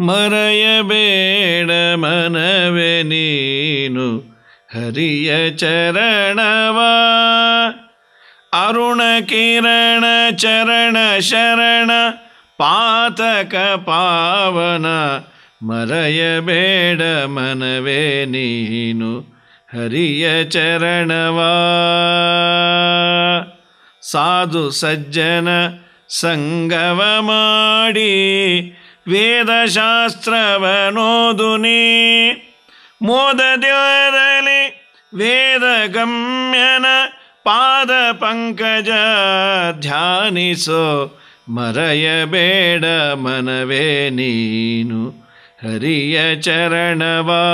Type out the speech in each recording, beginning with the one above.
ಮರೆಯಬೇಡ ಮನವೇ ನೀನು, ಹರಿಯ ಚರಣವ. ಅರುಣ ಕಿರಣ ಚರಣ ಶರಣ, ಪಾತಕ ಪಾವನ. ಮರೆಯಬೇಡ ಮನವೇ ನೀನು, ಹರಿಯ ಚರಣವಾ. ಸಾಧು ಸಜ್ಜನ ಸಂಗವ ಮಾಡಿ ವೇದಶಾಸ್ತ್ರವನೋದು ನೀ. ಮೋದದಿರಲಿ ವೇದ ಗಮ್ಯನ ಪಾದ ಪಂಕಜ ಧ್ಯಾನಿಸೋ ಮರೆಯಬೇಡ ಮನವೇ ನೀನು ಹರಿಯ ಚರಣವಾ.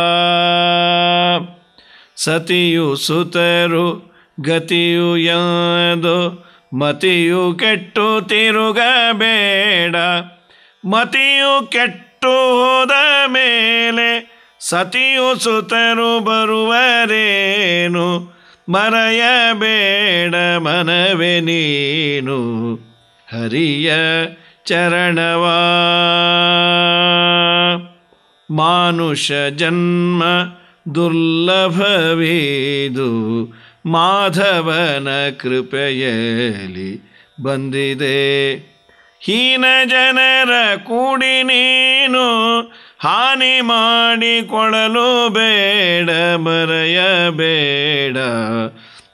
ಸತಿಯು ಸುತರು ಗತಿಯು ಯಾದು ಮತಿಯು ಕೆಟ್ಟು ತಿರುಗಬೇಡ. ಮತಿಯು ಕೆಟ್ಟು ಹೋದ ಮೇಲೆ ಸತಿಯು ಸುತರು ಬರುವರೇನು? ಮರೆಯಬೇಡ ಮನವೇ ನೀನು, ಹರಿಯ ಚರಣವಾ. ಮಾನುಷ ಜನ್ಮ ದುರ್ಲಭವಿದು, ಮಾಧವನ ಕೃಪೆಯಲ್ಲಿ ಬಂದಿದೆ. ಹೀನ ಜನರ ಕೂಡಿ ನೀನು ಹಾನಿ ಮಾಡಿಕೊಳ್ಳಲು ಬೇಡ ಬರೆಯಬೇಡ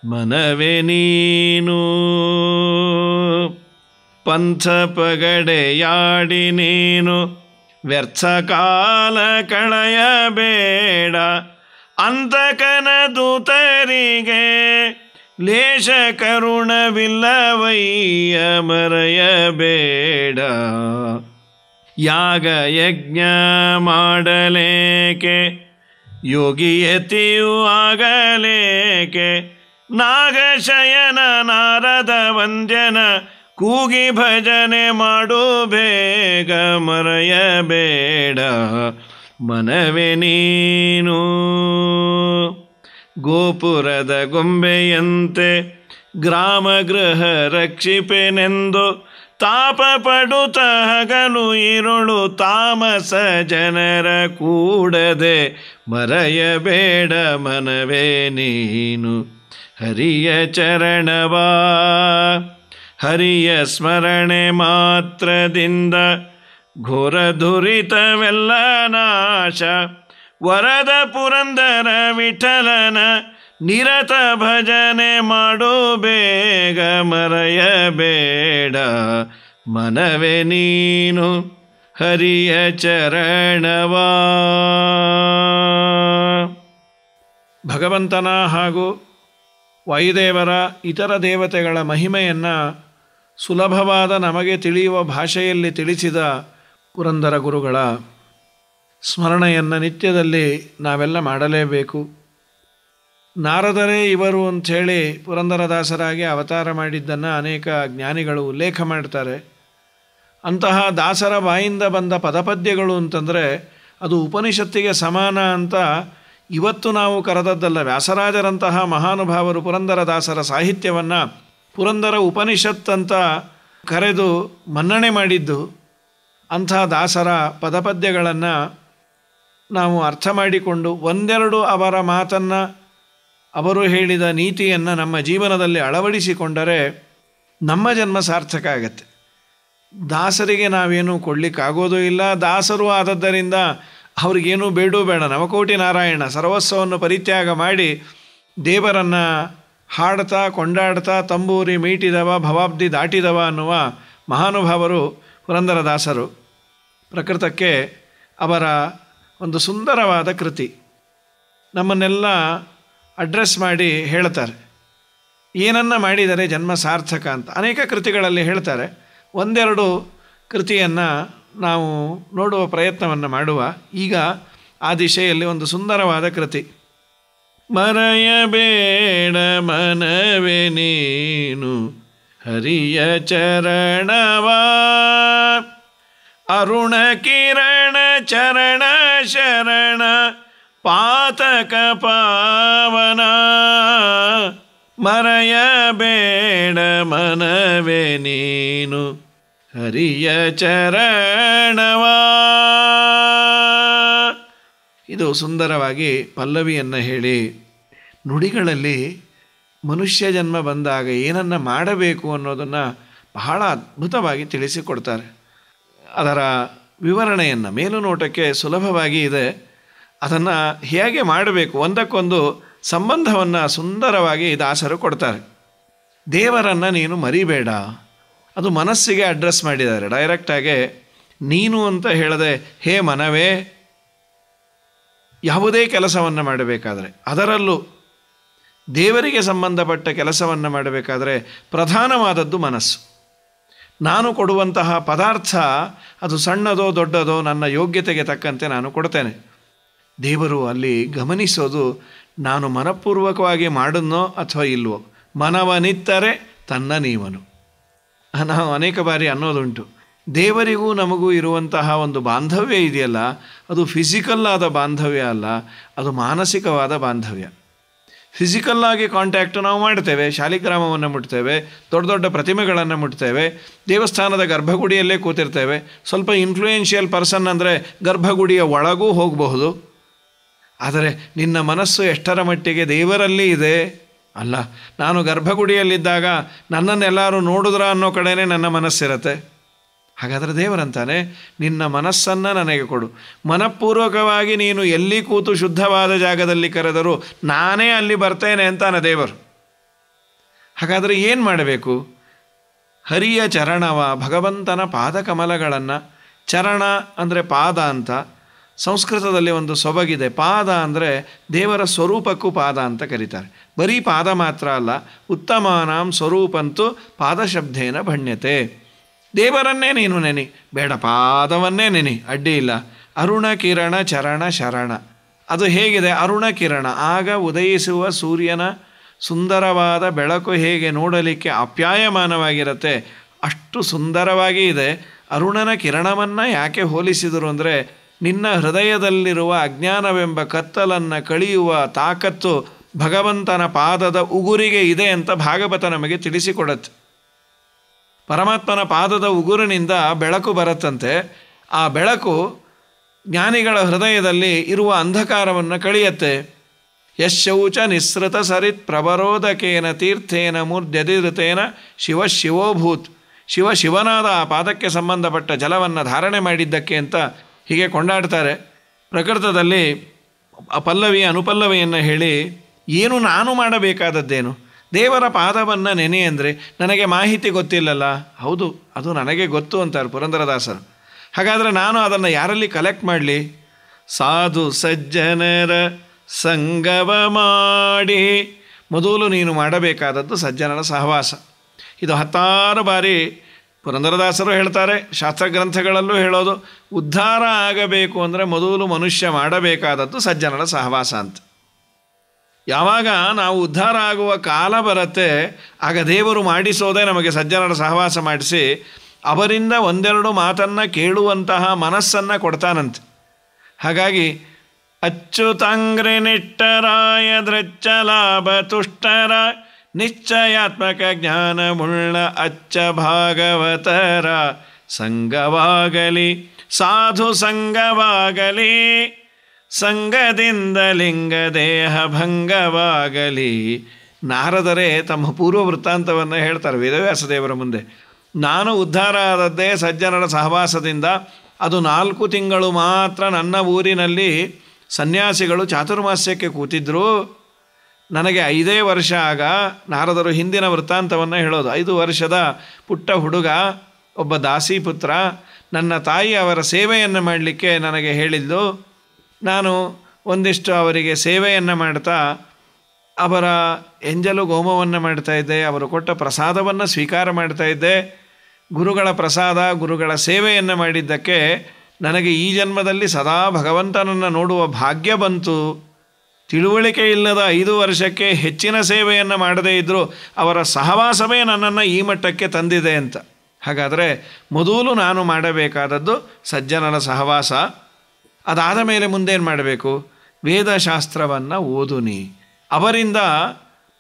ಮನವೇ ನೀನು. ಪಂಥ ಪಗಡೆಯಾಡಿ ನೀನು ವ್ಯರ್ಥ ಕಾಲ ಕಳೆಯಬೇಡ. ಅಂತಕನ ದೂತರಿಗೆ ಲೇಷ ಕರುಣವಿಲ್ಲವಯ್ಯ ಮರೆಯಬೇಡ. ಯಾಗ ಯಜ್ಞ ಮಾಡಲೇಕೆ ಯೋಗಿಯತಿಯು ಆಗಲೇಕೆ, ನಾಗಶಯನ ನಾರದ ವಂದ್ಯನ ಕೂಗಿ ಭಜನೆ ಮಾಡು ಬೇಗ ಮರೆಯಬೇಡ. ಮನವೇ ನೀನು. ಗೋಪುರದ ಗೊಂಬೆಯಂತೆ ಗ್ರಾಮ ಗೃಹ ರಕ್ಷಿಪೆನೆಂದು ತಾಪ ಪಡುತ್ತ ಹಗಲು ಇರುಳು ತಾಮಸ ಜನರ ಕೂಡದೆ ಮರೆಯಬೇಡ ಮನವೇ ನೀನು. ಹರಿಯ ಚರಣವಾ. ಹರಿಯ ಸ್ಮರಣೆ ಮಾತ್ರದಿಂದ ಘೋರ ದುರಿತವೆಲ್ಲ ನಾಶ. ವರದ ಪುರಂದರ ವಿಠಲನ ನಿರತ ಭಜನೆ ಮಾಡೋ ಬೇಗ ಮರೆಯಬೇಡ. ಮನವೇ ನೀನು ಹರಿಯ ಚರಣವಾ. ಭಗವಂತನ ಹಾಗೂ ವಾಯುದೇವರ ಇತರ ದೇವತೆಗಳ ಮಹಿಮೆಯನ್ನು ಸುಲಭವಾದ ನಮಗೆ ತಿಳಿಯುವ ಭಾಷೆಯಲ್ಲಿ ತಿಳಿಸಿದ ಪುರಂದರ ಗುರುಗಳ ಸ್ಮರಣೆಯನ್ನು ನಿತ್ಯದಲ್ಲಿ ನಾವೆಲ್ಲ ಮಾಡಲೇಬೇಕು. ನಾರದರೇ ಇವರು ಅಂಥೇಳಿ ಪುರಂದರದಾಸರಾಗಿ ಅವತಾರ ಮಾಡಿದ್ದನ್ನು ಅನೇಕ ಜ್ಞಾನಿಗಳು ಉಲ್ಲೇಖ ಮಾಡ್ತಾರೆ. ಅಂತಹ ದಾಸರ ಬಾಯಿಂದ ಬಂದ ಪದಪದ್ಯಗಳು ಅಂತಂದರೆ ಅದು ಉಪನಿಷತ್ತಿಗೆ ಸಮಾನ ಅಂತ ಇವತ್ತು ನಾವು ಕರೆದದ್ದಲ್ಲ. ವ್ಯಾಸರಾಜರಂತಹ ಮಹಾನುಭಾವರು ಪುರಂದರದಾಸರ ಸಾಹಿತ್ಯವನ್ನು ಪುರಂದರ ಉಪನಿಷತ್ ಅಂತ ಕರೆದು ಮನ್ನಣೆ ಮಾಡಿದ್ದು ಅಂಥ ದಾಸರ ಪದಪದ್ಯಗಳನ್ನು ನಾವು ಅರ್ಥ ಮಾಡಿಕೊಂಡು ಒಂದೆರಡು ಅವರ ಮಾತನ್ನು, ಅವರು ಹೇಳಿದ ನೀತಿಯನ್ನು ನಮ್ಮ ಜೀವನದಲ್ಲಿ ಅಳವಡಿಸಿಕೊಂಡರೆ ನಮ್ಮ ಜನ್ಮ ಸಾರ್ಥಕ ಆಗತ್ತೆ. ದಾಸರಿಗೆ ನಾವೇನು ಕೊಡಲಿಕ್ಕಾಗೋದೂ ಇಲ್ಲ. ದಾಸರು ಆದದ್ದರಿಂದ ಅವ್ರಿಗೇನೂ ಬೇಡೂ ಬೇಡ. ನವಕೋಟಿ ನಾರಾಯಣ ಸರ್ವಸ್ವವನ್ನು ಪರಿತ್ಯಾಗ ಮಾಡಿ ದೇವರನ್ನು ಹಾಡ್ತಾ, ಕೊಂಡಾಡ್ತಾ, ತಂಬೂರಿ ಮೀಟಿದವ, ಭವಾಬ್ದಿ ದಾಟಿದವ ಅನ್ನುವ ಮಹಾನುಭಾವರು ಪುರಂದರದಾಸರು. ಪ್ರಕೃತಕ್ಕೆ ಅವರ ಒಂದು ಸುಂದರವಾದ ಕೃತಿ. ನಮ್ಮನ್ನೆಲ್ಲ ಅಡ್ರೆಸ್ ಮಾಡಿ ಹೇಳ್ತಾರೆ. ಏನನ್ನ ಮಾಡಿದರೆ ಜನ್ಮ ಸಾರ್ಥಕ ಅಂತ ಅನೇಕ ಕೃತಿಗಳಲ್ಲಿ ಹೇಳ್ತಾರೆ. ಒಂದೆರಡು ಕೃತಿಯನ್ನು ನಾವು ನೋಡುವ ಪ್ರಯತ್ನವನ್ನು ಮಾಡುವ ಈಗ ಆ ದಿಶೆಯಲ್ಲಿ ಒಂದು ಸುಂದರವಾದ ಕೃತಿ. ಮರೆಯಬೇಡ ಮನವೇ ನೀನು ಹರಿಯ ಚರಣವಾ. ಅರುಣ ಕಿರಣ ಚರಣ ಶರಣ ಪಾತಕ ಪಾವನ. ಮರೆಯಬೇಡ ಮನವೇ ನೀನು, ಹರಿಯ ಚರಣವಾ. ಇದು ಸುಂದರವಾಗಿ ಪಲ್ಲವಿಯನ್ನು ಹೇಳಿ, ನುಡಿಗಳಲ್ಲಿ ಮನುಷ್ಯ ಜನ್ಮ ಬಂದಾಗ ಏನನ್ನು ಮಾಡಬೇಕು ಅನ್ನೋದನ್ನು ಬಹಳ ಅದ್ಭುತವಾಗಿ ತಿಳಿಸಿಕೊಡ್ತಾರೆ. ಅದರ ವಿವರಣೆಯನ್ನು, ಮೇಲುನೋಟಕ್ಕೆ ಸುಲಭವಾಗಿ ಇದೆ. ಅದನ್ನು ಹೇಗೆ ಮಾಡಬೇಕು? ಒಂದಕ್ಕೊಂದು ಸಂಬಂಧವನ್ನು ಸುಂದರವಾಗಿ ದಾಸರು ಕೊಡ್ತಾರೆ. ದೇವರನ್ನು ನೀನು ಮರಿಬೇಡ. ಅದು ಮನಸ್ಸಿಗೆ ಅಡ್ರೆಸ್ ಮಾಡಿದ್ದಾರೆ. ಡೈರೆಕ್ಟಾಗೆ ನೀನು ಅಂತ ಹೇಳದೆ, ಹೇ ಮನವೇ, ಯಾವುದೇ ಕೆಲಸವನ್ನು ಮಾಡಬೇಕಾದರೆ, ಅದರಲ್ಲೂ ದೇವರಿಗೆ ಸಂಬಂಧಪಟ್ಟ ಕೆಲಸವನ್ನು ಮಾಡಬೇಕಾದರೆ ಪ್ರಧಾನವಾದದ್ದು ಮನಸ್ಸು. ನಾನು ಕೊಡುವಂತಹ ಪದಾರ್ಥ, ಅದು ಸಣ್ಣದೋ ದೊಡ್ಡದೋ ನನ್ನ ಯೋಗ್ಯತೆಗೆ ತಕ್ಕಂತೆ ನಾನು ಕೊಡ್ತೇನೆ. ದೇವರು ಅಲ್ಲಿ ಗಮನಿಸೋದು, ನಾನು ಮನಪೂರ್ವಕವಾಗಿ ಮಾಡನ್ನೋ ಅಥವಾ ಇಲ್ವೋ? ಮನವನಿತ್ತರೆ ತನ್ನ ನೀವನು. ನಾವು ಅನೇಕ ಬಾರಿ ಅನ್ನೋದುಂಟು. ದೇವರಿಗೂ ನಮಗೂ ಇರುವಂತಹ ಒಂದು ಬಾಂಧವ್ಯ ಇದೆಯಲ್ಲ, ಅದು ಫಿಸಿಕಲ್ ಆದ ಬಾಂಧವ್ಯ ಅಲ್ಲ, ಅದು ಮಾನಸಿಕವಾದ ಬಾಂಧವ್ಯ. ಫಿಸಿಕಲ್ಲಾಗಿ ಕಾಂಟ್ಯಾಕ್ಟ್ ನಾವು ಮಾಡ್ತೇವೆ, ಶಾಲಿಗ್ರಾಮವನ್ನು ಮುಟ್ತೇವೆ, ದೊಡ್ಡ ದೊಡ್ಡ ಪ್ರತಿಮೆಗಳನ್ನು ಮುಟ್ತೇವೆ, ದೇವಸ್ಥಾನದ ಗರ್ಭಗುಡಿಯಲ್ಲೇ ಕೂತಿರ್ತೇವೆ. ಸ್ವಲ್ಪ ಇನ್ಫ್ಲೂಯೆನ್ಷಿಯಲ್ ಪರ್ಸನ್ ಅಂದರೆ ಗರ್ಭಗುಡಿಯ ಒಳಗೂ ಹೋಗಬಹುದು. ಆದರೆ ನಿನ್ನ ಮನಸ್ಸು ಎಷ್ಟರ ಮಟ್ಟಿಗೆ ದೇವರಲ್ಲಿ ಇದೆ? ಅಲ್ಲ, ನಾನು ಗರ್ಭಗುಡಿಯಲ್ಲಿದ್ದಾಗ ನನ್ನನ್ನೆಲ್ಲರೂ ನೋಡಿದ್ರ ಅನ್ನೋ ಕಡೆನೇ ನನ್ನ ಮನಸ್ಸಿರತ್ತೆ. ಹಾಗಾದರೆ ದೇವರಂತಾನೆ ನಿನ್ನ ಮನಸ್ಸನ್ನು ನನಗೆ ಕೊಡು. ಮನಪೂರ್ವಕವಾಗಿ ನೀನು ಎಲ್ಲಿ ಕೂತು ಶುದ್ಧವಾದ ಜಾಗದಲ್ಲಿ ಕರೆದರೂ ನಾನೇ ಅಲ್ಲಿ ಬರ್ತೇನೆ ಅಂತಾನೆ ದೇವರು. ಹಾಗಾದರೆ ಏನು ಮಾಡಬೇಕು? ಹರಿಯ ಚರಣವ, ಭಗವಂತನ ಪಾದಕಮಲಗಳನ್ನು, ಚರಣ ಅಂದರೆ ಪಾದ ಅಂತ, ಸಂಸ್ಕೃತದಲ್ಲಿ ಒಂದು ಸೊಬಗಿದೆ. ಪಾದ ಅಂದರೆ ದೇವರ ಸ್ವರೂಪಕ್ಕೂ ಪಾದ ಅಂತ ಕರೀತಾರೆ. ಬರೀ ಪಾದ ಮಾತ್ರ ಅಲ್ಲ, ಉತ್ತಮಾನಾಂ ಸ್ವರೂಪಂತೂ ಪಾದಶಬ್ದೇನ ಭಣ್ಯತೆ. ದೇವರನ್ನೇ ನೀನು ನೆನಿ, ಬೇಡ ಪಾದವನ್ನೇ ನೆನಿ, ಅಡ್ಡಿ ಇಲ್ಲ. ಅರುಣ ಕಿರಣ ಚರಣ ಶರಣ. ಅದು ಹೇಗಿದೆ? ಅರುಣ ಕಿರಣ, ಆಗ ಉದಯಿಸುವ ಸೂರ್ಯನ ಸುಂದರವಾದ ಬೆಳಕು ಹೇಗೆ ನೋಡಲಿಕ್ಕೆ ಅಪ್ಯಾಯಮಾನವಾಗಿರುತ್ತೆ? ಅಷ್ಟು ಸುಂದರವಾಗಿ ಇದೆ. ಅರುಣನ ಕಿರಣವನ್ನು ಯಾಕೆ ಹೋಲಿಸಿದರು ಅಂದರೆ, ನಿನ್ನ ಹೃದಯದಲ್ಲಿರುವ ಅಜ್ಞಾನವೆಂಬ ಕತ್ತಲನ್ನು ಕಳೆಯುವ ತಾಕತ್ತು ಭಗವಂತನ ಪಾದದ ಉಗುರಿಗೆ ಇದೆ ಅಂತ ಭಾಗವತ ನಮಗೆ ತಿಳಿಸಿಕೊಡತ್ತೆ. ಪರಮಾತ್ಮನ ಪಾದದ ಉಗುರಿನಿಂದ ಬೆಳಕು ಬರುತ್ತಂತೆ. ಆ ಬೆಳಕು ಜ್ಞಾನಿಗಳ ಹೃದಯದಲ್ಲಿ ಇರುವ ಅಂಧಕಾರವನ್ನು ಕಳೆಯತ್ತೆ. ಯಶೌಚ ನಿಸೃತ ಸರಿತ್ ಪ್ರಬರೋಧಕೇನ ತೀರ್ಥೇನ ಮೂರ್ಧ್ಯದಿಋತೇನ ಶಿವ ಶಿವೋಭೂತ್. ಶಿವ ಶಿವನಾದ ಆ ಪಾದಕ್ಕೆ ಸಂಬಂಧಪಟ್ಟ ಜಲವನ್ನು ಧಾರಣೆ ಮಾಡಿದ್ದಕ್ಕೆ ಅಂತ ಹೀಗೆ ಕೊಂಡಾಡ್ತಾರೆ. ಪ್ರಕೃತದಲ್ಲಿ ಪಲ್ಲವಿ ಅನುಪಲ್ಲವಿಯನ್ನು ಹೇಳಿ, ಏನು ನಾನು ಮಾಡಬೇಕಾದದ್ದೇನು? ದೇವರ ಪಾದವನ್ನು ನೆನೆ ಅಂದರೆ ನನಗೆ ಮಾಹಿತಿ ಗೊತ್ತಿಲ್ಲಲ್ಲ? ಹೌದು, ಅದು ನನಗೆ ಗೊತ್ತು ಅಂತಾರೆ ಪುರಂದರದಾಸರು. ಹಾಗಾದರೆ ನಾನು ಅದನ್ನು ಯಾರಲ್ಲಿ ಕಲೆಕ್ಟ್ ಮಾಡಲಿ? ಸಾಧು ಸಜ್ಜನರ ಸಂಗವ ಮಾಡಿ. ಮೊದಲು ನೀನು ಮಾಡಬೇಕಾದದ್ದು ಸಜ್ಜನರ ಸಹವಾಸ. ಇದು ಹತ್ತಾರು ಬಾರಿ ಪುರಂದರದಾಸರು ಹೇಳ್ತಾರೆ, ಶಾಸ್ತ್ರಗ್ರಂಥಗಳಲ್ಲೂ ಹೇಳೋದು, ಉದ್ಧಾರ ಆಗಬೇಕು ಅಂದರೆ ಮೊದಲು ಮನುಷ್ಯ ಮಾಡಬೇಕಾದದ್ದು ಸಜ್ಜನರ ಸಹವಾಸ ಅಂತ. ಯಾವಾಗ ನಾವು ಉದ್ಧಾರ ಆಗುವ ಕಾಲ ಬರುತ್ತೆ, ಆಗ ದೇವರು ಮಾಡಿಸೋದೇ ನಮಗೆ ಸಜ್ಜನರ ಸಹವಾಸ ಮಾಡಿಸಿ, ಅವರಿಂದ ಒಂದೆರಡು ಮಾತನ್ನು ಕೇಳುವಂತಹ ಮನಸ್ಸನ್ನು ಕೊಡ್ತಾನಂತೆ. ಹಾಗಾಗಿ ಅಚ್ಚುತಾಂಗ್ರೆ ನಿಟ್ಟರಾಯ ದೃಚ್ಚಲಾಭ ತುಷ್ಟರ, ನಿಶ್ಚಯಾತ್ಮಕ ಜ್ಞಾನಮುಳ್ಳ ಅಚ್ಚ ಭಾಗವತರ ಸಂಗವಾಗಲಿ ಸಾಧು ಸಂಗವಾಗಲಿ ಸಂಗದಿಂದ ಲಿಂಗ ದೇಹ ಭಂಗವಾಗಲಿ. ನಾರದರೇ ತಮ್ಮ ಪೂರ್ವ ವೃತ್ತಾಂತವನ್ನು ಹೇಳ್ತಾರೆ ವೇದವ್ಯಾಸ ದೇವರ ಮುಂದೆ. ನಾನು ಉದ್ಧಾರ ಆದದ್ದೇ ಸಜ್ಜನರ ಸಹವಾಸದಿಂದ. ಅದು ನಾಲ್ಕು ತಿಂಗಳು ಮಾತ್ರ ನನ್ನ ಊರಿನಲ್ಲಿ ಸನ್ಯಾಸಿಗಳು ಚಾತುರ್ಮಾಸ್ಯಕ್ಕೆ ಕೂತಿದ್ರು. ನನಗೆ ಐದೇ ವರ್ಷ ಆಗ ನಾರದರು ಹಿಂದಿನ ವೃತ್ತಾಂತವನ್ನು ಹೇಳೋದು. ಐದು ವರ್ಷದ ಪುಟ್ಟ ಹುಡುಗ, ಒಬ್ಬ ದಾಸಿ ಪುತ್ರ ನನ್ನ ತಾಯಿ ಅವರ ಸೇವೆಯನ್ನು ಮಾಡಲಿಕ್ಕೆ ನನಗೆ ಹೇಳಿದ್ದು. ನಾನು ಒಂದಿಷ್ಟು ಅವರಿಗೆ ಸೇವೆಯನ್ನು ಮಾಡ್ತಾ, ಅವರ ಎಂಜಲು ಗೋಮವನ್ನು ಮಾಡ್ತಾ ಇದ್ದೆ, ಅವರು ಕೊಟ್ಟ ಪ್ರಸಾದವನ್ನು ಸ್ವೀಕಾರ ಮಾಡ್ತಾ ಇದ್ದೆ. ಗುರುಗಳ ಪ್ರಸಾದ, ಗುರುಗಳ ಸೇವೆಯನ್ನು ಮಾಡಿದ್ದಕ್ಕೆ ನನಗೆ ಈ ಜನ್ಮದಲ್ಲಿ ಸದಾ ಭಗವಂತನನ್ನು ನೋಡುವ ಭಾಗ್ಯ ಬಂತು. ತಿಳುವಳಿಕೆ ಇಲ್ಲದ ಐದು ವರ್ಷಕ್ಕೆ ಹೆಚ್ಚಿನ ಸೇವೆಯನ್ನು ಮಾಡದೇ ಇದ್ದರೂ ಅವರ ಸಹವಾಸವೇ ನನ್ನನ್ನು ಈ ಮಟ್ಟಕ್ಕೆ ತಂದಿದೆ ಅಂತ. ಹಾಗಾದರೆ ಮೊದಲು ನಾನು ಮಾಡಬೇಕಾದದ್ದು ಸಜ್ಜನರ ಸಹವಾಸ ಅದಾದ ಮೇಲೆ ಮುಂದೇನು ಮಾಡಬೇಕು? ವೇದಶಾಸ್ತ್ರವನ್ನು ಓದುನಿ ಅವರಿಂದ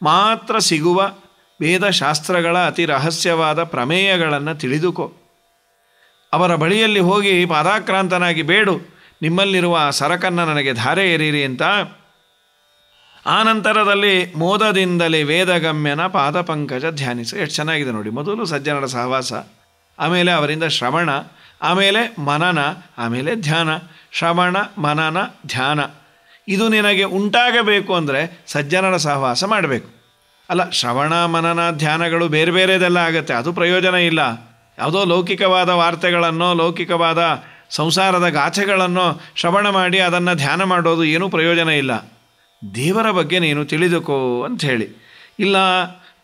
ಮಾತ್ರ ಸಿಗುವ ವೇದಶಾಸ್ತ್ರಗಳ ಅತಿ ರಹಸ್ಯವಾದ ಪ್ರಮೇಯಗಳನ್ನು ತಿಳಿದುಕೋ. ಅವರ ಬಳಿಯಲ್ಲಿ ಹೋಗಿ ಪಾದಾಕ್ರಾಂತನಾಗಿ ಬೇಡು, ನಿಮ್ಮಲ್ಲಿರುವ ಆ ಸರಕನ್ನು ನನಗೆ ಧಾರೆ ಎರೀರಿ ಅಂತ. ಆನಂತರದಲ್ಲಿ ಮೋದದಿಂದಲೇ ವೇದಗಮ್ಯನ ಪಾದಪಂಕಜ ಧ್ಯಾನಿಸು. ಎಷ್ಟು ಚೆನ್ನಾಗಿದೆ ನೋಡಿ. ಮೊದಲು ಸಜ್ಜನರ ಸಹವಾಸ, ಆಮೇಲೆ ಅವರಿಂದ ಶ್ರವಣ ಆಮೇಲೆ ಮನನ, ಆಮೇಲೆ ಧ್ಯಾನ. ಶ್ರವಣ, ಮನನ, ಧ್ಯಾನ. ಇದು ನಿನಗೆ ಉಂಟಾಗಬೇಕು ಅಂದರೆ ಸಜ್ಜನರ ಸಹವಾಸ ಮಾಡಬೇಕು. ಅಲ್ಲ, ಶ್ರವಣ, ಮನನ, ಧ್ಯಾನಗಳು ಬೇರೆ ಬೇರೆದೆಲ್ಲ ಆಗುತ್ತೆ. ಅದು ಪ್ರಯೋಜನ ಇಲ್ಲ. ಯಾವುದೋ ಲೌಕಿಕವಾದ ವಾರ್ತೆಗಳನ್ನು, ಲೌಕಿಕವಾದ ಸಂಸಾರದ ಗಾಥೆಗಳನ್ನು ಶ್ರವಣ ಮಾಡಿ ಅದನ್ನು ಧ್ಯಾನ ಮಾಡೋದು ಏನೂ ಪ್ರಯೋಜನ ಇಲ್ಲ. ದೇವರ ಬಗ್ಗೆ ನೀನು ತಿಳಿದುಕೋ ಅಂತ ಹೇಳಿ. ಇಲ್ಲ,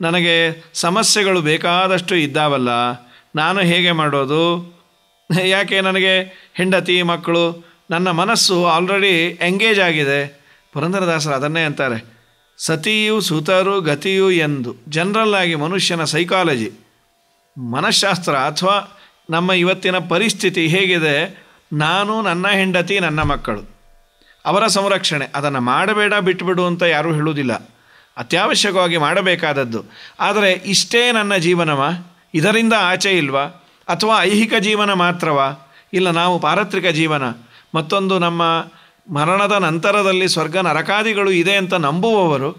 ನನಗೆ ಸಮಸ್ಯೆಗಳು ಬೇಕಾದಷ್ಟು ಇದ್ದಾವಲ್ಲ, ನಾನು ಹೇಗೆ ಮಾಡೋದು? ಯಾಕೆ ನನಗೆ ಹೆಂಡತಿ, ಮಕ್ಕಳು, ನನ್ನ ಮನಸ್ಸು ಆಲ್ರೆಡಿ ಎಂಗೇಜ್ ಆಗಿದೆ? ಪುರಂದರದಾಸರು ಅದನ್ನೇ ಅಂತಾರೆ. ಸತಿಯು ಸುತರು ಗತಿಯು ಎಂದು. ಜನರಲ್ ಮನುಷ್ಯನ ಸೈಕಾಲಜಿ ಮನಃಶಾಸ್ತ್ರ ಅಥವಾ ನಮ್ಮ ಇವತ್ತಿನ ಪರಿಸ್ಥಿತಿ ಹೇಗಿದೆ? ನಾನು ನನ್ನ ಹೆಂಡತಿ, ನನ್ನ ಮಕ್ಕಳು. ಅವರ ಸಂರಕ್ಷಣೆ. ಅದನ್ನು ಮಾಡಬೇಡ, ಬಿಟ್ಬಿಡು ಅಂತ ಯಾರೂ ಹೇಳುವುದಿಲ್ಲ. ಅತ್ಯವಶ್ಯಕವಾಗಿ ಮಾಡಬೇಕಾದದ್ದು. ಆದರೆ ಇಷ್ಟೇ ನನ್ನ ಜೀವನವ? ಇದರಿಂದ ಆಚೆ ಇಲ್ವಾ? ಅಥವಾ ಐಹಿಕ ಜೀವನ ಮಾತ್ರವಾ? ಇಲ್ಲ ನಾವು ಪಾರತ್ರಿಕ ಜೀವನ? ಮತ್ತೊಂದು ನಮ್ಮ ಮರಣದ ನಂತರದಲ್ಲಿ ಸ್ವರ್ಗ ನರಕಾದಿಗಳು ಇದೆ ಅಂತ ನಂಬುವವರು?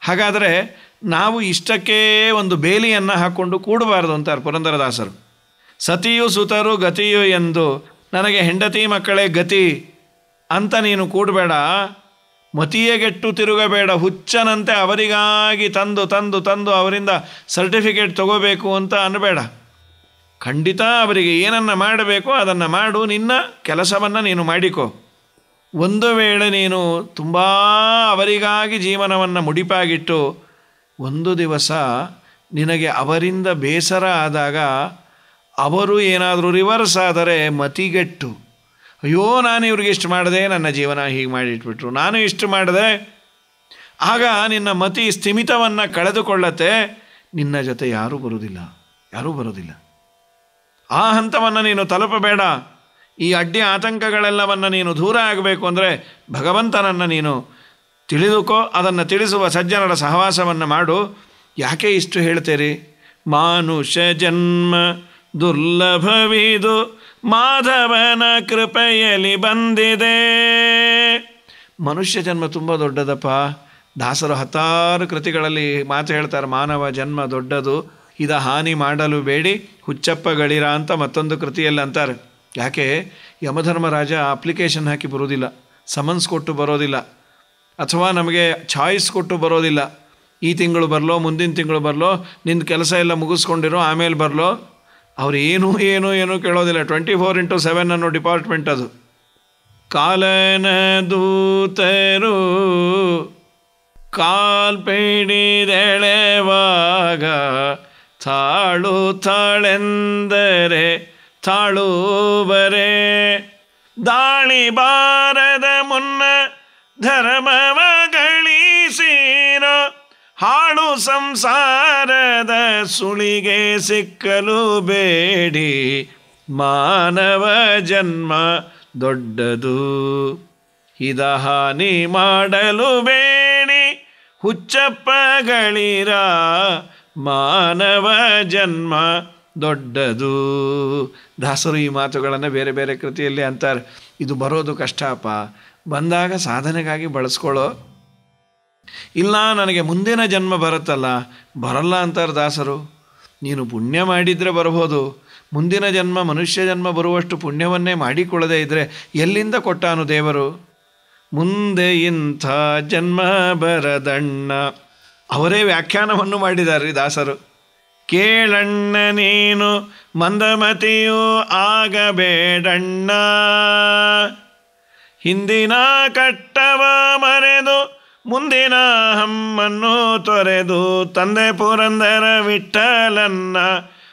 ಹಾಗಾದರೆ ನಾವು ಇಷ್ಟಕ್ಕೇ ಒಂದು ಬೇಲಿಯನ್ನು ಹಾಕ್ಕೊಂಡು ಕೂಡಬಾರ್ದು ಅಂತಾರೆ ಪುರಂದರದಾಸರು. ಸತಿಯು ಸುತರು ಗತಿಯು ಎಂದು ನನಗೆ ಹೆಂಡತಿ ಮಕ್ಕಳೇ ಗತಿ ಅಂತ ನೀನು ಕೂಡಬೇಡ. ಮತಿಯಗೆಟ್ಟು ತಿರುಗಬೇಡ. ಹುಚ್ಚನಂತೆ ಅವರಿಗಾಗಿ ತಂದು ತಂದು ತಂದು ಅವರಿಂದ ಸರ್ಟಿಫಿಕೇಟ್ ತಗೋಬೇಕು ಅಂತ ಅನ್ನಬೇಡ ಖಂಡಿತ ಅವರಿಗೆ ಏನನ್ನು ಮಾಡಬೇಕೋ ಅದನ್ನು ಮಾಡು, ನಿನ್ನ ಕೆಲಸವನ್ನು ನೀನು ಮಾಡಿಕೋ. ಒಂದು ವೇಳೆ ನೀನು ತುಂಬ ಅವರಿಗಾಗಿ ಜೀವನವನ್ನು ಮುಡಿಪಾಗಿಟ್ಟು ಒಂದು ದಿವಸ ನಿನಗೆ ಅವರಿಂದ ಬೇಸರ ಆದಾಗ ಅವರು ಏನಾದರೂ ರಿವರ್ಸ್ ಆದರೆ ಮತಿಗೆಟ್ಟು. ಅಯ್ಯೋ, ನಾನು ಇವ್ರಿಗೆ ಇಷ್ಟು ಮಾಡಿದೆ, ನನ್ನ ಜೀವನ ಹೀಗೆ ಮಾಡಿಟ್ಬಿಟ್ರು. ನಾನು ಇಷ್ಟು ಮಾಡಿದೆ, ಆಗ ನಿನ್ನ ಮತಿ ಸ್ಥಿಮಿತವನ್ನು ಕಳೆದುಕೊಳ್ಳತ್ತೆ. ನಿನ್ನ ಜೊತೆ ಯಾರೂ ಬರುವುದಿಲ್ಲ ಯಾರೂ ಬರೋದಿಲ್ಲ. ಆ ಹಂತವನ್ನು ನೀನು ತಲುಪಬೇಡ. ಈ ಅಡ್ಡಿ ಆತಂಕಗಳೆಲ್ಲವನ್ನು ನೀನು ದೂರ ಆಗಬೇಕು ಅಂದರೆ ಭಗವಂತನನ್ನು ನೀನು ತಿಳಿದುಕೋ, ಅದನ್ನು ತಿಳಿಸುವ ಸಜ್ಜನರ ಸಹವಾಸವನ್ನು ಮಾಡು. ಯಾಕೆ ಇಷ್ಟು ಹೇಳ್ತೀರಿ? ಮಾನುಷ ಜನ್ಮ ದುರ್ಲಭವಿದು, ಮಾಧವನ ಕೃಪೆಯಲ್ಲಿ ಬಂದಿದೆ. ಮನುಷ್ಯ ಜನ್ಮ ತುಂಬ ದೊಡ್ಡದಪ್ಪ. ದಾಸರು ಹತ್ತಾರು ಕೃತಿಗಳಲ್ಲಿ ಮಾತು ಹೇಳ್ತಾರೆ, ಮಾನವ ಜನ್ಮ ದೊಡ್ಡದು. ಇದ ಹಾನಿ ಮಾಡಲು ಬೇಡಿ, ಹುಚ್ಚಪ್ಪಗಳಿರ ಅಂತ ಮತ್ತೊಂದು ಕೃತಿಯಲ್ಲಿ ಅಂತಾರೆ. ಯಾಕೆ? ಯಮಧರ್ಮರಾಜ ಅಪ್ಲಿಕೇಶನ್ ಹಾಕಿ ಬರೋದಿಲ್ಲ ಸಮನ್ಸ್ ಕೊಟ್ಟು ಬರೋದಿಲ್ಲ, ಅಥವಾ ನಮಗೆ ಚಾಯ್ಸ್ ಕೊಟ್ಟು ಬರೋದಿಲ್ಲ. ಈ ತಿಂಗಳು ಬರಲೋ, ಮುಂದಿನ ತಿಂಗಳು ಬರಲೋ ನಿನ್ನ ಕೆಲಸ ಎಲ್ಲ ಮುಗಿಸ್ಕೊಂಡಿರೋ, ಆಮೇಲೆ ಬರಲೋ? ಅವ್ರು ಏನು ಏನು, ಏನೂ ಕೇಳೋದಿಲ್ಲ. ಟ್ವೆಂಟಿ ಫೋರ್ ಇಂಟು ಸೆವೆನ್ ಅನ್ನೋ ಡಿಪಾರ್ಟ್ಮೆಂಟ್ ಅದು. ಕಾಲನ ದೂತರು ಕಾಲ್ಪಿಡಿದೆಳೆವಾಗ ತಾಳು ತಾಳೆಂದರೆ ತಾಳುವರೆ. ದಾಳಿ ಬಾರದ ಮುನ್ನ ಧರ್ಮವ ಗಳಿಸಿರೋ ಹಾಳು ಸಂಸಾರದ ಸುಳಿಗೆ ಸಿಕ್ಕಲು ಬೇಡಿ. ಮಾನವ ಜನ್ಮ ದೊಡ್ಡದು ಇದ ಹಾನಿ ಮಾಡಲು ಬೇಡಿ. ಹುಚ್ಚಪ್ಪಗಳಿರ ಮಾನವ ಜನ್ಮ ದೊಡ್ಡದು. ದಾಸರು ಈ ಮಾತುಗಳನ್ನು ಬೇರೆ ಬೇರೆ ಕೃತಿಯಲ್ಲಿ ಅಂತಾರೆ. ಇದು ಬರೋದು ಕಷ್ಟಪ್ಪ ಬಂದಾಗ ಸಾಧನೆಗಾಗಿ ಬಳಸ್ಕೊಳ್ಳೋ. ಇಲ್ಲ, ನನಗೆ ಮುಂದಿನ ಜನ್ಮ ಬರುತ್ತಲ್ಲ. ಬರಲ್ಲ ಅಂತಾರೆ ದಾಸರು. ನೀನು ಪುಣ್ಯ ಮಾಡಿದರೆ ಬರಬಹುದು. ಮುಂದಿನ ಜನ್ಮ ಮನುಷ್ಯ ಜನ್ಮ ಬರುವಷ್ಟು ಪುಣ್ಯವನ್ನೇ ಮಾಡಿಕೊಳ್ಳದೆ ಇದ್ದರೆ ಎಲ್ಲಿಂದ ಕೊಟ್ಟಾನು ದೇವರು? ಮುಂದೆ ಇಂಥ ಜನ್ಮ ಬರದಣ್ಣ. ಅವರೇ ವ್ಯಾಖ್ಯಾನವನ್ನು ಮಾಡಿದ್ದಾರೆ ದಾಸರು. ಕೇಳಣ್ಣ ನೀನು ಮಂದಮತಿಯೂ ಆಗಬೇಡಣ್ಣ. ಹಿಂದಿನ ಕಟ್ಟವ ಮರೆದು ಮುಂದಿನ ಹಮ್ಮನ್ನು ತೊರೆದು ತಂದೆ ಪುರಂದರ ವಿಠಲನ್ನ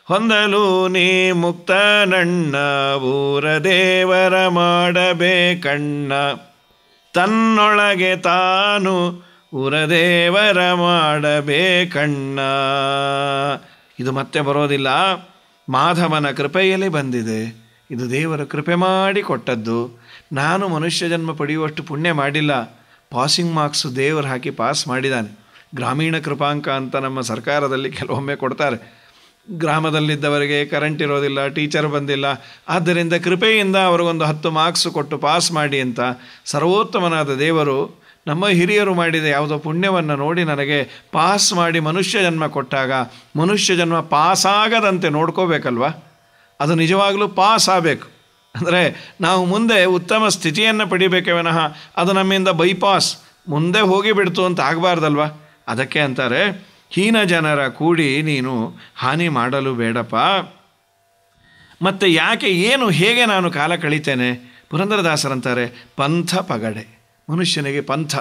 ಹೊಂದಲು ನೀ ಮುಕ್ತನಣ್ಣ, ಊರ ದೇವರ ಮಾಡಬೇಕಣ್ಣ. ತನ್ನೊಳಗೆ ತಾನು ಉರದೇವರ ಮಾಡಬೇಕಣ್ಣ. ಇದು ಮತ್ತೆ ಬರೋದಿಲ್ಲ. ಮಾಧವನ ಕೃಪೆಯಲ್ಲಿ ಬಂದಿದೆ. ಇದು ದೇವರ ಕೃಪೆ ಮಾಡಿ ಕೊಟ್ಟದ್ದು. ನಾನು ಮನುಷ್ಯ ಜನ್ಮ ಪಡೆಯುವಷ್ಟು ಪುಣ್ಯ ಮಾಡಿಲ್ಲ. ಪಾಸಿಂಗ್ ಮಾರ್ಕ್ಸ್ ದೇವರು ಹಾಕಿ ಪಾಸ್ ಮಾಡಿದ್ದಾನೆ ಗ್ರಾಮೀಣ ಕೃಪಾಂಕ ಅಂತ ನಮ್ಮ ಸರ್ಕಾರದಲ್ಲಿ ಕೆಲವೊಮ್ಮೆ ಕೊಡ್ತಾರೆ. ಗ್ರಾಮದಲ್ಲಿದ್ದವರಿಗೆ ಕರೆಂಟ್ ಇರೋದಿಲ್ಲ ಟೀಚರ್ ಬಂದಿಲ್ಲ. ಆದ್ದರಿಂದ ಕೃಪೆಯಿಂದ ಅವರಿಗೊಂದು ಹತ್ತು ಮಾರ್ಕ್ಸ್ ಕೊಟ್ಟು ಪಾಸ್ ಮಾಡಿ ಅಂತ ಸರ್ವೋತ್ತಮನಾದ ದೇವರು ನಮ್ಮ ಹಿರಿಯರು ಮಾಡಿದ ಯಾವುದೋ ಪುಣ್ಯವನ್ನು ನೋಡಿ ನನಗೆ ಪಾಸ್ ಮಾಡಿ ಮನುಷ್ಯ ಜನ್ಮ ಕೊಟ್ಟಾಗ, ಮನುಷ್ಯ ಜನ್ಮ ಪಾಸಾಗದಂತೆ ನೋಡ್ಕೋಬೇಕಲ್ವ? ಅದು ನಿಜವಾಗಲೂ ಪಾಸ್ ಆಗಬೇಕು ಅಂದರೆ ನಾವು ಮುಂದೆ ಉತ್ತಮ ಸ್ಥಿತಿಯನ್ನು ಪಡಿಬೇಕೆ ವಿನಃ ಅದು ನಮ್ಮಿಂದ ಬೈಪಾಸ್, ಮುಂದೆ ಹೋಗಿಬಿಡ್ತು ಅಂತ ಆಗಬಾರ್ದಲ್ವ? ಅದಕ್ಕೆ ಅಂತಾರೆ, ಹೀನ ಜನರ ಕೂಡಿ ನೀನು ಹಾನಿ ಮಾಡಲು ಬೇಡಪ್ಪ. ಮತ್ತು ಯಾಕೆ, ಏನು, ಹೇಗೆ ನಾನು ಕಾಲ ಕಳೀತೇನೆ? ಪುರಂದರದಾಸರಂತಾರೆ, ಪಂಥ ಪಗಡೆ. ಮನುಷ್ಯನಿಗೆ ಪಂಥ.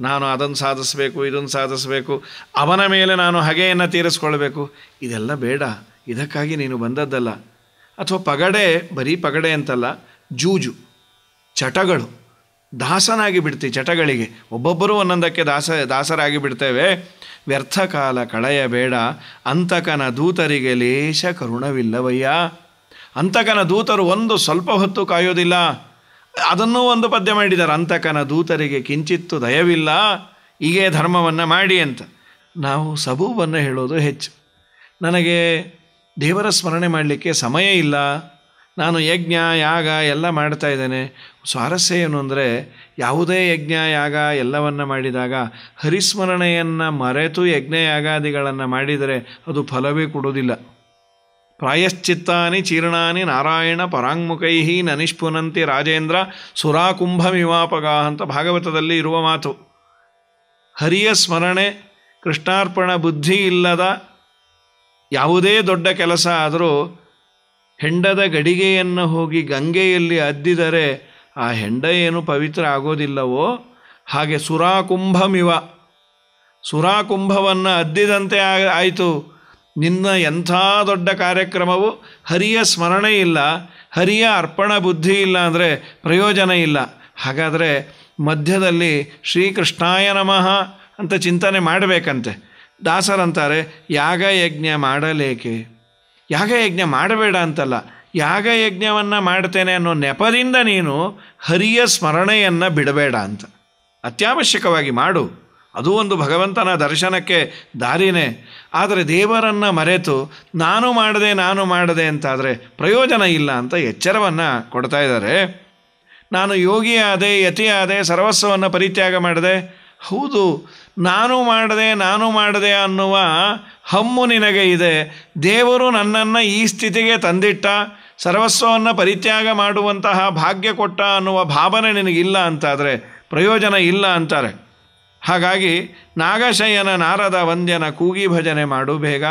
ನಾನು ಅದನ್ನು ಸಾಧಿಸಬೇಕು, ಇದನ್ನು ಸಾಧಿಸಬೇಕು, ಅವನ ಮೇಲೆ ನಾನು ಹಗೆಯನ್ನು ತೀರಿಸ್ಕೊಳ್ಬೇಕು. ಇದೆಲ್ಲ ಬೇಡ. ಇದಕ್ಕಾಗಿ ನೀನು ಬಂದದ್ದಲ್ಲ. ಅಥವಾ ಪಗಡೆ, ಬರೀ ಪಗಡೆ ಅಂತಲ್ಲ, ಜೂಜು, ಚಟಗಳು. ದಾಸನಾಗಿ ಬಿಡ್ತೀವಿ ಚಟಗಳಿಗೆ. ಒಬ್ಬೊಬ್ಬರು ಒಂದೊಂದಕ್ಕೆ ದಾಸ, ದಾಸರಾಗಿ ಬಿಡ್ತೇವೆ. ವ್ಯರ್ಥ ಕಾಲ ಕಳೆಯಬೇಡ. ಅಂತಕನ ದೂತರಿಗೆ ಲೇಷ ಕರುಣವಿಲ್ಲವಯ್ಯ. ಅಂತಕನ ದೂತರು ಒಂದು ಸ್ವಲ್ಪ ಹೊತ್ತು ಕಾಯೋದಿಲ್ಲ. ಅದನ್ನೂ ಒಂದು ಪದ್ಯ ಮಾಡಿದ್ದಾರೆ, ಅಂತಕನ ದೂತರಿಗೆ ಕಿಂಚಿತ್ತು ದಯವಿಲ್ಲ, ಹೀಗೆ ಧರ್ಮವನ್ನು ಮಾಡಿ ಅಂತ. ನಾವು ಸಬೂಬನ್ನು ಹೇಳೋದು ಹೆಚ್ಚು. ನನಗೆ ದೇವರ ಸ್ಮರಣೆ ಮಾಡಲಿಕ್ಕೆ ಸಮಯ ಇಲ್ಲ, ನಾನು ಯಜ್ಞ, ಯಾಗ ಎಲ್ಲ ಮಾಡ್ತಾ ಇದ್ದೇನೆ. ಸ್ವಾರಸ್ಯ ಏನು ಅಂದರೆ, ಯಾವುದೇ ಯಜ್ಞ, ಯಾಗ ಎಲ್ಲವನ್ನು ಮಾಡಿದಾಗ, ಹರಿಸ್ಮರಣೆಯನ್ನು ಮರೆತು ಯಜ್ಞ, ಯಾಗಾದಿಗಳನ್ನು ಮಾಡಿದರೆ ಅದು ಫಲವೇ ಕೊಡುವುದಿಲ್ಲ. ಪ್ರಾಯಶ್ಚಿತ್ತಾನಿ, ಚೀರ್ಣಾನಿ, ನಾರಾಯಣ ಪರಾಂಗುಖೈ ನನಿಷ್ಪುನಂತಿ, ರಾಜೇಂದ್ರ ಸುರಾಕುಂಭಮಿವಾಪಗ ಅಂತ ಭಾಗವತದಲ್ಲಿ ಇರುವ ಮಾತು. ಹರಿಯ ಸ್ಮರಣೆ, ಕೃಷ್ಣಾರ್ಪಣ ಬುದ್ಧಿ ಇಲ್ಲದ ಯಾವುದೇ ದೊಡ್ಡ ಕೆಲಸ ಆದರೂ ಹೆಂಡದ ಗಡಿಗೆಯನ್ನು ಹೋಗಿ ಗಂಗೆಯಲ್ಲಿ ಅದ್ದಿದರೆ ಆ ಹೆಂಡ ಏನು ಪವಿತ್ರ ಆಗೋದಿಲ್ಲವೋ? ಹಾಗೆ ಸುರಾಕುಂಭಮಿವ. ಸುರಾಕುಂಭವನ್ನು ಅದ್ದಿದಂತೆ ಆಯಿತು. ನಿನ್ನ ಎಂಥ ದೊಡ್ಡ ಕಾರ್ಯಕ್ರಮವು ಹರಿಯ ಸ್ಮರಣೆ ಇಲ್ಲ, ಹರಿಯ ಅರ್ಪಣ ಬುದ್ಧಿ ಇಲ್ಲ ಅಂದರೆ ಪ್ರಯೋಜನ ಇಲ್ಲ. ಹಾಗಾದರೆ ಮಧ್ಯದಲ್ಲಿ ಶ್ರೀಕೃಷ್ಣಾಯ ನಮಃ ಅಂತ ಚಿಂತನೆ ಮಾಡಬೇಕಂತೆ. ದಾಸರಂತಾರೆ, ಯಾಗ ಯಜ್ಞ ಮಾಡಲೇಕೆ? ಯಾಗ ಯಜ್ಞ ಮಾಡಬೇಡ ಅಂತಲ್ಲ, ಯಾಗ ಯಜ್ಞವನ್ನು ಮಾಡ್ತೇನೆ ಅನ್ನೋ ನೆಪದಿಂದ ನೀನು ಹರಿಯ ಸ್ಮರಣೆಯನ್ನು ಬಿಡಬೇಡ ಅಂತ. ಅತ್ಯಾವಶ್ಯಕವಾಗಿ ಮಾಡು. ಅದು ಒಂದು ಭಗವಂತನ ದರ್ಶನಕ್ಕೆ ದಾರಿನೇ. ಆದರೆ ದೇವರನ್ನು ಮರೆತು ನಾನು ಮಾಡದೆ ನಾನು ಮಾಡದೆ ಅಂತಾದರೆ ಪ್ರಯೋಜನ ಇಲ್ಲ ಅಂತ ಎಚ್ಚರವನ್ನು ಕೊಡ್ತಾ ಇದ್ದಾರೆ. ನಾನು ಯೋಗಿ ಆದೆ ಯತಿ ಸರ್ವಸ್ವವನ್ನು ಪರಿತ್ಯಾಗ ಮಾಡಿದೆ. ಹೌದು, ನಾನು ಮಾಡದೆ ನಾನು ಮಾಡದೆ ಅನ್ನುವ ಹಮ್ಮು ನಿನಗೆ ಇದೆ. ದೇವರು ನನ್ನನ್ನು ಈ ಸ್ಥಿತಿಗೆ ತಂದಿಟ್ಟ, ಸರ್ವಸ್ವವನ್ನು ಪರಿತ್ಯಾಗ ಮಾಡುವಂತಹ ಭಾಗ್ಯ ಕೊಟ್ಟ ಅನ್ನುವ ಭಾವನೆ ನಿನಗಿಲ್ಲ ಅಂತಾದರೆ ಪ್ರಯೋಜನ ಇಲ್ಲ ಅಂತಾರೆ. ಹಾಗಾಗಿ ನಾಗಶಯನ ನಾರದ ವಂದ್ಯನ ಕೂಗಿ ಭಜನೆ ಮಾಡು ಬೇಗ.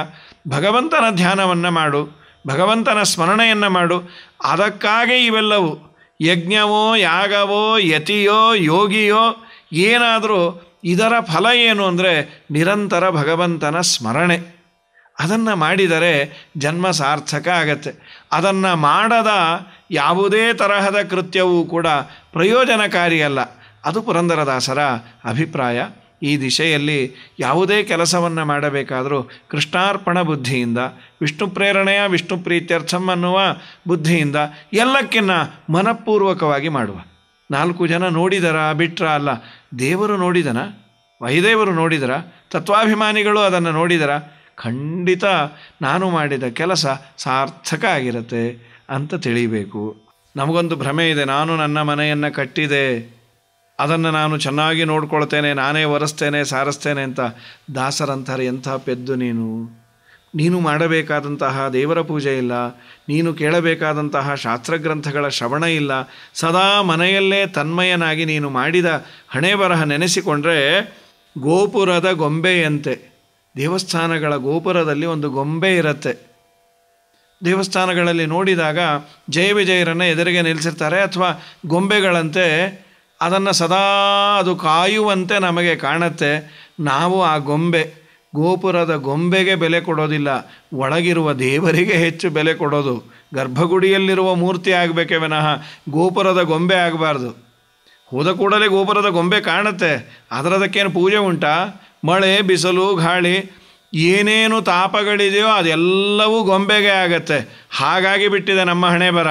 ಭಗವಂತನ ಧ್ಯಾನವನ್ನು ಮಾಡು, ಭಗವಂತನ ಸ್ಮರಣೆಯನ್ನು ಮಾಡು. ಅದಕ್ಕಾಗಿ ಇವೆಲ್ಲವು ಯಜ್ಞವೋ, ಯಾಗವೋ, ಯತಿಯೋ, ಯೋಗಿಯೋ, ಏನಾದರೂ ಇದರ ಫಲ ಏನು ಅಂದರೆ ನಿರಂತರ ಭಗವಂತನ ಸ್ಮರಣೆ. ಅದನ್ನು ಮಾಡಿದರೆ ಜನ್ಮ ಸಾರ್ಥಕ ಆಗತ್ತೆ. ಅದನ್ನು ಮಾಡದ ಯಾವುದೇ ತರಹದ ಕೃತ್ಯವೂ ಕೂಡ ಪ್ರಯೋಜನಕಾರಿಯಲ್ಲ ಅದು ಪುರಂದರದಾಸರ ಅಭಿಪ್ರಾಯ. ಈ ದಿಶೆಯಲ್ಲಿ ಯಾವುದೇ ಕೆಲಸವನ್ನು ಮಾಡಬೇಕಾದರೂ ಕೃಷ್ಣಾರ್ಪಣ ಬುದ್ಧಿಯಿಂದ, ವಿಷ್ಣು ಪ್ರೇರಣೆಯ ವಿಷ್ಣು ಪ್ರೀತ್ಯರ್ಥಂ ಅನ್ನುವ ಬುದ್ಧಿಯಿಂದ ಎಲ್ಲಕ್ಕಿನ್ನ ಮನಪೂರ್ವಕವಾಗಿ ಮಾಡುವ. ನಾಲ್ಕು ಜನ ನೋಡಿದರ, ಬಿಟ್ರ ಅಲ್ಲ, ದೇವರು ನೋಡಿದನ? ವೈದೇವರು ನೋಡಿದರ? ತತ್ವಾಭಿಮಾನಿಗಳು ಅದನ್ನು ನೋಡಿದರ? ಖಂಡಿತ ನಾನು ಮಾಡಿದ ಕೆಲಸ ಸಾರ್ಥಕ ಆಗಿರುತ್ತೆ ಅಂತ ತಿಳಿಬೇಕು. ನಮಗೊಂದು ಭ್ರಮೆ ಇದೆ. ನಾನು ನನ್ನ ಮನೆಯನ್ನು ಕಟ್ಟಿದೆ. ಅದನ್ನು ನಾನು ಚೆನ್ನಾಗಿ ನೋಡ್ಕೊಳ್ತೇನೆ, ನಾನೇ ಒರೆಸ್ತೇನೆ, ಸಾರಿಸ್ತೇನೆ ಅಂತ ದಾಸರಂತಾರೆ ಎಂಥ ಪೆದ್ದು ನೀನು? ನೀನು ಮಾಡಬೇಕಾದಂತಹ ದೇವರ ಪೂಜೆ ಇಲ್ಲ, ನೀನು ಕೇಳಬೇಕಾದಂತಹ ಶಾಸ್ತ್ರಗ್ರಂಥಗಳ ಶ್ರವಣ ಇಲ್ಲ, ಸದಾ ಮನೆಯಲ್ಲೇ ತನ್ಮಯನಾಗಿ ನೀನು ಮಾಡಿದ ಹಣೆ ಬರಹ ನೆನೆಸಿಕೊಂಡ್ರೆ ಗೋಪುರದ ಗೊಂಬೆಯಂತೆ, ದೇವಸ್ಥಾನಗಳ ಗೋಪುರದಲ್ಲಿ ಒಂದು ಗೊಂಬೆ ಇರುತ್ತೆ. ದೇವಸ್ಥಾನಗಳಲ್ಲಿ ನೋಡಿದಾಗ ಜಯ ವಿಜಯರನ್ನು ಎದುರಿಗೆ ನಿಲ್ಲಿಸಿರ್ತಾರೆ ಅಥವಾ ಗೊಂಬೆಗಳಂತೆ ಅದನ್ನು ಸದಾ ಅದು ಕಾಯುವಂತೆ ನಮಗೆ ಕಾಣುತ್ತೆ. ನಾವು ಆ ಗೊಂಬೆ, ಗೋಪುರದ ಗೊಂಬೆಗೆ ಬೆಲೆ ಕೊಡೋದಿಲ್ಲ. ಒಳಗಿರುವ ದೇವರಿಗೆ ಹೆಚ್ಚು ಬೆಲೆ ಕೊಡೋದು. ಗರ್ಭಗುಡಿಯಲ್ಲಿರುವ ಮೂರ್ತಿ ಆಗಬೇಕೆ ವಿನಃ ಗೋಪುರದ ಗೊಂಬೆ ಆಗಬಾರ್ದು. ಹೋದ ಕೂಡಲೇ ಗೋಪುರದ ಗೊಂಬೆ ಕಾಣುತ್ತೆ. ಅದರದಕ್ಕೇನು ಪೂಜೆ ಉಂಟಾ? ಮಳೆ, ಬಿಸಿಲು, ಗಾಳಿ, ಏನೇನು ತಾಪಗಳಿದೆಯೋ ಅದೆಲ್ಲವೂ ಗೊಂಬೆಗೆ ಆಗತ್ತೆ. ಹಾಗಾಗಿ ಬಿಟ್ಟಿದೆ ನಮ್ಮ ಹಣೆ ಬರ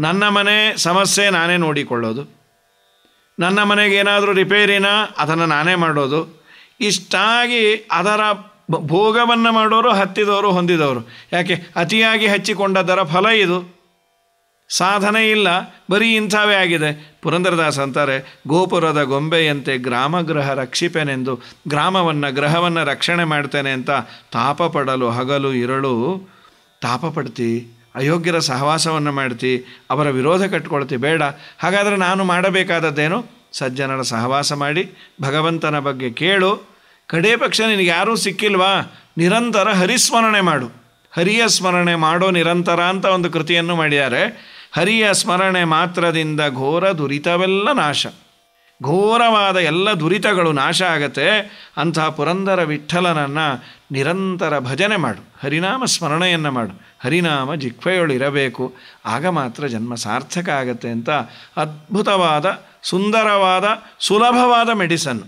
ನನ್ನ ಮನೆ ಸಮಸ್ಯೆ ನಾನೇ ನೋಡಿಕೊಳ್ಳೋದು. ನನ್ನ ಮನೆಗೆ ಏನಾದರೂ ರಿಪೇರಿನ? ಅದನ್ನು ನಾನೇ ಮಾಡೋದು. ಇಷ್ಟಾಗಿ ಅದರ ಭೋಗವನ್ನು ಮಾಡೋರು, ಹತ್ತಿದವರು, ಹೊಂದಿದವರು. ಯಾಕೆ? ಅತಿಯಾಗಿ ಹಚ್ಚಿಕೊಂಡದರ ಫಲ ಇದು. ಸಾಧನೆ ಇಲ್ಲ. ಬರೀ ಇಂಥವೇ ಆಗಿದೆ. ಪುರಂದರದಾಸ್ ಅಂತಾರೆ, ಗೋಪುರದ ಗೊಂಬೆಯಂತೆ ಗ್ರಾಮಗೃಹ ರಕ್ಷಿಪೆನೆಂದು, ಗ್ರಾಮವನ್ನು, ಗ್ರಹವನ್ನು ರಕ್ಷಣೆ ಮಾಡ್ತೇನೆ ಅಂತ ತಾಪ ಪಡಲು ಹಗಲು, ಇರಳು. ತಾಪ ಪಡ್ತಿ ಅಯೋಗ್ಯರ ಸಹವಾಸವನ್ನು ಮಾಡ್ತಿ, ಅವರ ವಿರೋಧ ಕಟ್ಕೊಳ್ತಿ, ಬೇಡ. ಹಾಗಾದರೆ ನಾನು ಮಾಡಬೇಕಾದದ್ದೇನು? ಸಜ್ಜನರ ಸಹವಾಸ ಮಾಡಿ, ಭಗವಂತನ ಬಗ್ಗೆ ಕೇಳು. ಕಡೇ ಪಕ್ಷ ನಿನಗೆ ಯಾರೂ ಸಿಕ್ಕಿಲ್ವಾ? ನಿರಂತರ ಹರಿಸ್ಮರಣೆ ಮಾಡು. ಹರಿಯ ಸ್ಮರಣೆ ಮಾಡೋ ನಿರಂತರ ಅಂತ ಒಂದು ಕೃತಿಯನ್ನು ಮಾಡಿದ್ದಾರೆ ಹರಿಯ ಸ್ಮರಣೆ ಮಾತ್ರದಿಂದ ಘೋರ ದುರಿತವೆಲ್ಲ ನಾಶ. ಘೋರವಾದ ಎಲ್ಲ ದುರಿತಗಳು ನಾಶ ಆಗತ್ತೆ ಅಂಥ ಪುರಂದರ ವಿಠಲನನ್ನು ನಿರಂತರ ಭಜನೆ ಮಾಡು, ಹರಿನಾಮ ಸ್ಮರಣೆಯನ್ನು ಮಾಡು, ಹರಿನಾಮ ಜಿಕ್ವೆಯೊಳು ಇರಬೇಕು ಆಗ ಮಾತ್ರ ಜನ್ಮ ಸಾರ್ಥಕ ಆಗತ್ತೆ ಅಂತ ಅದ್ಭುತವಾದ, ಸುಂದರವಾದ, ಸುಲಭವಾದ ಮೆಡಿಸನ್.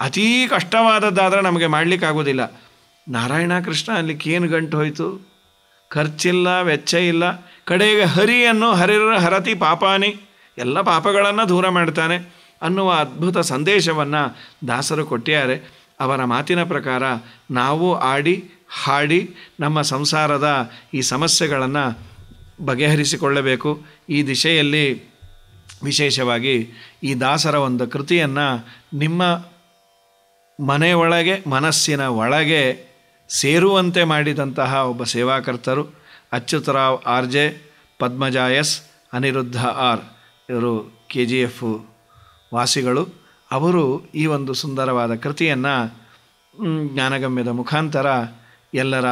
ಅತೀ ಕಷ್ಟವಾದದ್ದಾದರೆ ನಮಗೆ ಮಾಡಲಿಕ್ಕಾಗೋದಿಲ್ಲ. ನಾರಾಯಣ ಕೃಷ್ಣ ಅಲ್ಲಿ ಏನು ಗಂಟು ಹೋಯಿತು? ಖರ್ಚಿಲ್ಲ, ವೆಚ್ಚ ಇಲ್ಲ, ಕಡೆಗೆ ಹರಿಯನ್ನು ಹರಿರ ಹರತಿ ಪಾಪಾನಿ, ಎಲ್ಲ ಪಾಪಗಳನ್ನು ದೂರ ಮಾಡ್ತಾನೆ. ಅನ್ನುವ ಅದ್ಭುತ ಸಂದೇಶವನ್ನು ದಾಸರು ಕೊಟ್ಟಿದ್ದಾರೆ. ಅವರ ಮಾತಿನ ಪ್ರಕಾರ ನಾವು ಆಡಿ, ಹಾಡಿ ನಮ್ಮ ಸಂಸಾರದ ಈ ಸಮಸ್ಯೆಗಳನ್ನು ಬಗೆಹರಿಸಿಕೊಳ್ಳಬೇಕು. ಈ ದಿಶೆಯಲ್ಲಿ ವಿಶೇಷವಾಗಿ ಈ ದಾಸರ ಒಂದು ಕೃತಿಯನ್ನು ನಿಮ್ಮ ಮನೆಯೊಳಗೆ, ಮನಸ್ಸಿನ ಒಳಗೆ ಸೇರುವಂತೆ ಮಾಡಿದಂತಹ ಒಬ್ಬ ಸೇವಾಕರ್ತರು Achyutarao R J, Padmaja S, Aniruddha R. ಇವರು ಕೆ ಜಿ ಎಫ್ ವಾಸಿಗಳು, ಅವರು ಈ ಒಂದು ಸುಂದರವಾದ ಕೃತಿಯನ್ನು ಜ್ಞಾನಗಮ್ಯದ ಮುಖಾಂತರ ಎಲ್ಲರ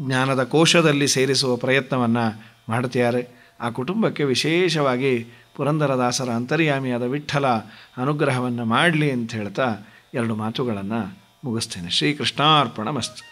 ಜ್ಞಾನದ ಕೋಶದಲ್ಲಿ ಸೇರಿಸುವ ಪ್ರಯತ್ನವನ್ನು ಮಾಡ್ತಿದ್ದಾರೆ ಆ ಕುಟುಂಬಕ್ಕೆ ವಿಶೇಷವಾಗಿ ಪುರಂದರದಾಸರ ಅಂತರ್ಯಾಮಿಯಾದ ವಿಠಲ ಅನುಗ್ರಹವನ್ನು ಮಾಡಲಿ ಅಂತ ಹೇಳ್ತಾ ಎರಡು ಮಾತುಗಳನ್ನು ಮುಗಿಸ್ತೇನೆ. ಶ್ರೀಕೃಷ್ಣಾರ್ಪಣ ಮಸ್ತು.